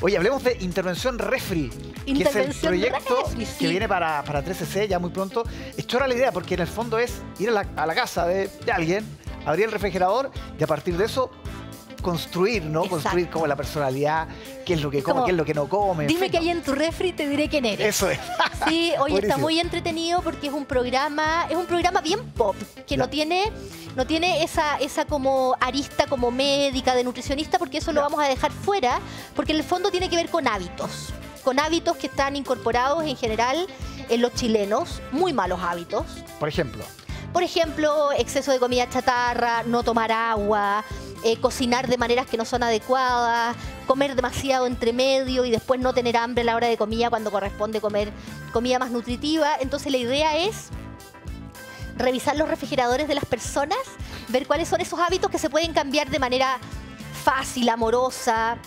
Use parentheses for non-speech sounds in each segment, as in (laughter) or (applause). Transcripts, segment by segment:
Oye, hablemos de Intervención Refri, que es el proyecto Refri, sí. que viene para, para 3CC ya muy pronto. Es chora la idea, porque en el fondo es ir a la, a la casa de, de alguien, abrir el refrigerador y a partir de eso construir, ¿no? Exacto. Construir como la personalidad, qué es lo que come, Como, qué es lo que no come. Dime que hay en tu refri y te diré quién eres. Eso es. (laughs) Sí, oye, está muy entretenido porque es un programa, es un programa bien pop, que no tiene, no tiene esa, esa como arista como médica, de nutricionista, porque eso lo vamos a dejar fuera, porque en el fondo tiene que ver con hábitos, con hábitos que están incorporados en general en los chilenos, muy malos hábitos. Por ejemplo, Por ejemplo, exceso de comida chatarra, no tomar agua, eh, cocinar de maneras que no son adecuadas, comer demasiado entre medio y después no tener hambre a la hora de comida cuando corresponde comer comida más nutritiva. Entonces la idea es revisar los refrigeradores de las personas, ver cuáles son esos hábitos que se pueden cambiar de manera fácil, amorosa.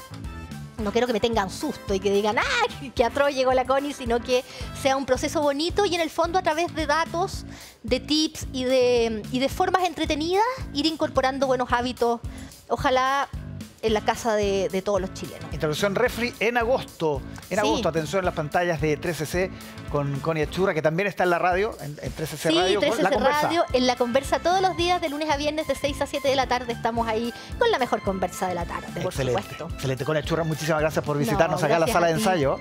No quiero que me tengan susto y que digan, ¡ah, que atroz llegó la Connie! Sino que sea un proceso bonito y en el fondo a través de datos, de tips y de, y de formas entretenidas ir incorporando buenos hábitos, ojalá en la casa de, de todos los chilenos. Intervención Refri en agosto. En Sí. agosto, atención en las pantallas de 3CC con Connie Achurra, que también está en la radio, en, en 3CC Sí, Radio. con 13 la conversa. Radio, en la conversa todos los días, de lunes a viernes, de 6 a 7 de la tarde, estamos ahí con la mejor conversa de la tarde, por Excelente. supuesto. Excelente. Connie Achurra, muchísimas gracias por No, visitarnos acá en la sala de ensayo.